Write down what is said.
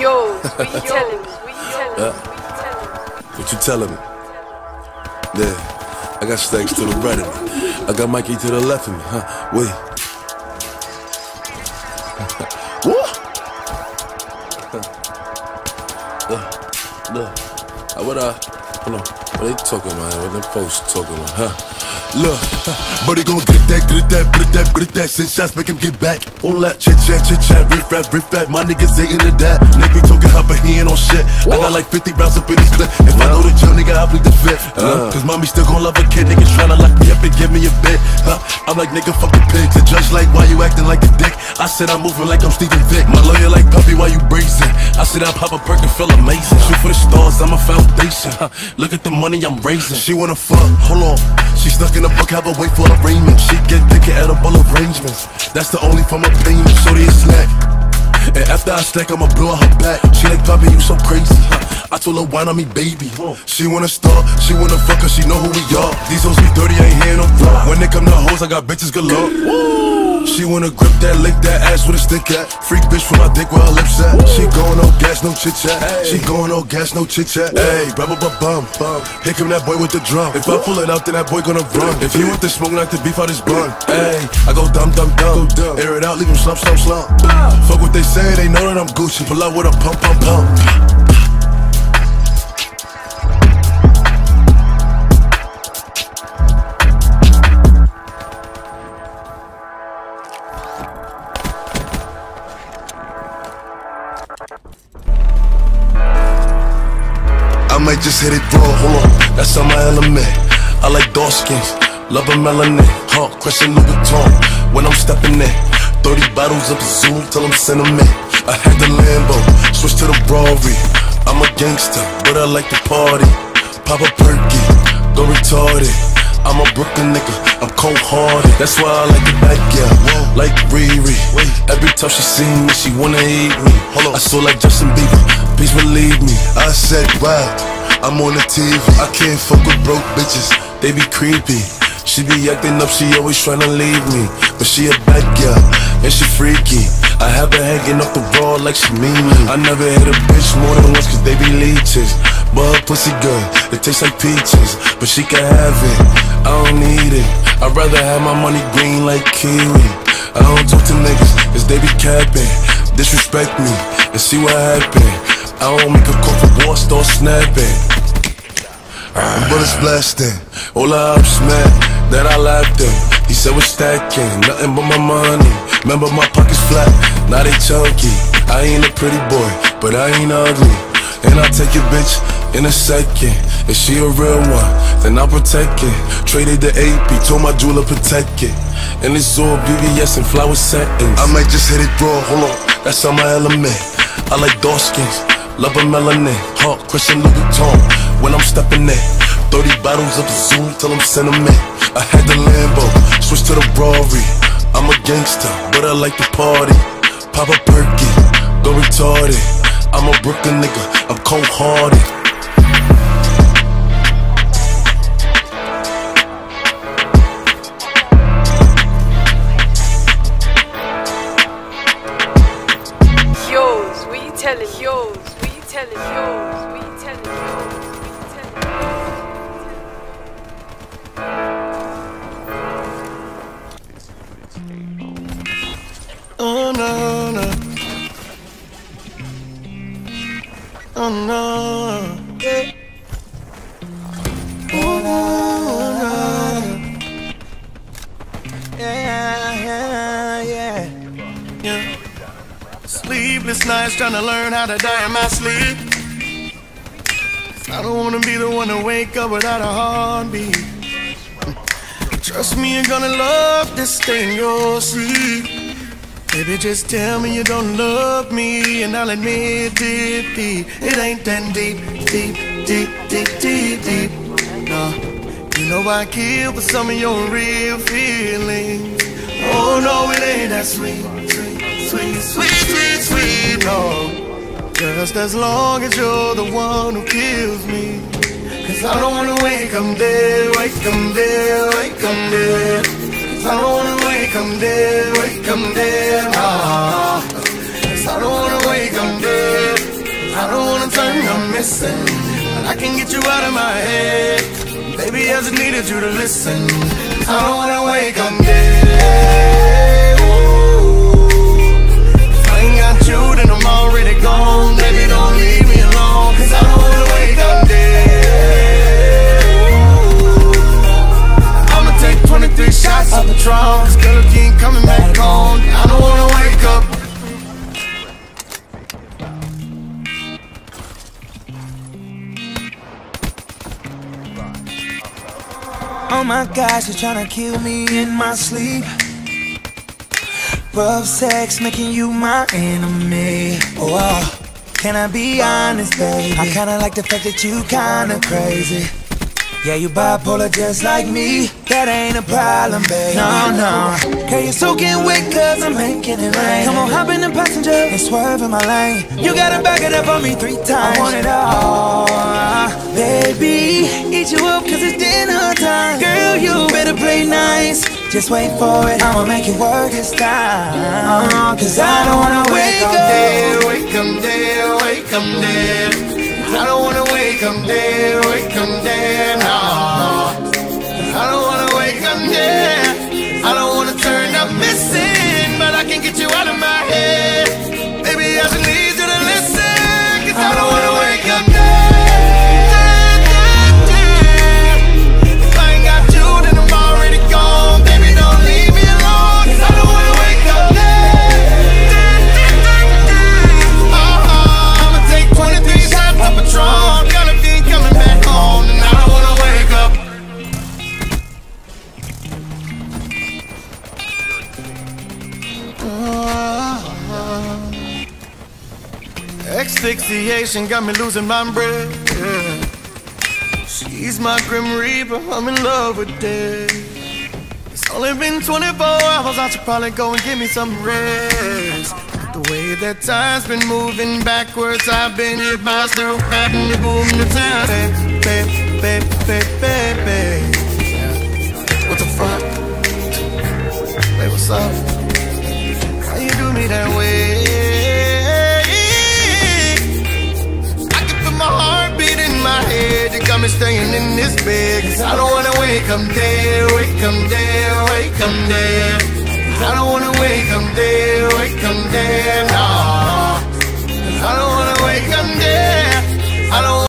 Yo, what you telling me? What you telling me? What you telling me? Yeah, I got stacks to the right of me. I got Mikey to the left of me, huh? Wait. what? Look, look. Uh, what uh, hold on. What they talking about? What them folks talking about, huh? Look, buddy gon' get that, get that, get that, get that. Send shots, make him get back. All that chit chat, chit chat, riff rap, riff rap. My niggas ain't into that. Nigga talking hop, but he ain't on shit. I got like 50 rounds up in this clip. If I know the jail, nigga, I bleed the fit. Uh, Cause mommy still gon' love a kid. Niggas tryna lock me up and give me a bit. Huh? I'm like nigga fucking pigs. The judge like, why you acting like a dick? I said I'm moving like I'm Steven Vick. My lawyer like puppy, why you bracing? I said I pop a perk and feel amazing. Shoot for the stars, I'm a foundation. Huh? Look at the money I'm raising. She wanna fuck, hold on. She stuck in a book, have a wait for arraignment. She get thick at edible arrangements. That's the only form of payment. Shorty a snack. And after I stack, I'ma blow her back. She like, Poppy, you so crazy. I told her, wine on me, baby. She wanna start, she wanna fuck, cause she know who we are. These hoes be dirty, I ain't hearing no fraud. When they come to hoes, I got bitches galore. She wanna grip that, lick that ass with a stick at. Freak bitch from my dick where her lips at. She going no gas, no chit chat. She going no gas, no chit chat. Hey, bum bum bum bum. Here come that boy with the drum. If I pull it out, then that boy gonna run. If he want the smoke, knock the beef out his bun. Hey, I go dumb dumb dumb. Air it out, leave him slump slump slump. Fuck what they say, they know that I'm Gucci. Pull out with a pump pump pump. Just hit it raw, hold on, that's on my element. I like dark skins, love a melanin, huh? Crescent Louis Vuitton when I'm stepping in. 30 bottles of Zoom till I'm sentiment. I had the Lambo, switch to the Rari. I'm a gangster, but I like to party. Pop a perky, go retarded. I'm a Brooklyn nigga, I'm cold hearted. That's why I like the back, yeah. Like Riri. Every time she see me, she wanna eat me. I saw like Justin Bieber, please believe me. I said, wow, I'm on the TV. I can't fuck with broke bitches, they be creepy. She be acting up, she always tryna leave me. But she a bad girl, and she freaky. I have her hanging off the wall like she mean me. I never hit a bitch more than once cause they be leeches. But her pussy good, it tastes like peaches. But she can have it, I don't need it. I'd rather have my money green like kiwi. I don't talk to niggas cause they be capping. Disrespect me and see what happen. I don't make a call for war, start snapping. Bullets blasting, all I up smack that I laughed at. He said we're stacking, nothing but my money. Remember my pockets flat, now they chunky. I ain't a pretty boy, but I ain't ugly. And I'll take your bitch in a second. If she a real one, then I'll protect it. Traded the AP, told my jeweler protect it. And it's all VVS and flower settings. I might just hit it raw, hold on, that's on my element. I like dark skins, love a melanin. Huh, Christian Louis Vuitton when I'm stepping in. 30 bottles of Zoom till I'm sentiment. I had the Lambo, switch to the Rari. I'm a gangster, but I like to party. Pop a perky, go retarded. I'm a Brooklyn nigga, I'm cold Yeah. Yeah, yeah, yeah. Sleepless nights trying to learn how to die in my sleep. I don't wanna be the one to wake up without a heartbeat. Trust me, you're gonna love this thing you'll see. Baby, just tell me you don't love me, and I'll admit deep, deep. It ain't that deep, deep, deep, deep, deep, deep. No, you know I kill for some of your real feelings. Oh no, it ain't that sweet, sweet, sweet, sweet, sweet, sweet. No, just as long as you're the one who kills me. Cause I don't wanna wake up dead, wake up dead, wake up dead. Cause I don't wanna up dead, wake Cause I don't wanna wake up dead. don't wanna turn, I'm missing. But I can get you out of my head. Baby, I just needed you to listen. I don't wanna wake up dead. Ooh. If I ain't got you, then I'm already gone. Baby, don't leave Oh my gosh, you're trying to kill me in my sleep. Rough sex making you my enemy. Oh, can I be honest, baby? I kinda like the fact that you kinda crazy. Yeah, you bipolar just like me. That ain't a problem, baby. No, no. Girl, you're soaking wet cause I'm making it rain. Come on, hop in the passenger and swerve in my lane. You gotta back it up on me three times. I want it all, baby. Just wait for it. I'ma make it work this time. Uh, Cause I don't wanna wake up. dead, wake up dead, wake up dead. I don't wanna wake up dead, wake up dead, Asphyxiation got me losing my breath. She's my grim reaper, I'm in love with death. It's only been 24 hours, I should probably go and give me some rest. The way that time's been moving backwards, I've been hit by slow happening, boom, the time. Babe, babe, babe, babe, babe. Got me staying in this bed. Cause I don't wanna wake up dead, wake up dead, wake up dead. I don't wanna wake up dead, wake up dead, no. I don't wanna wake up dead. I don't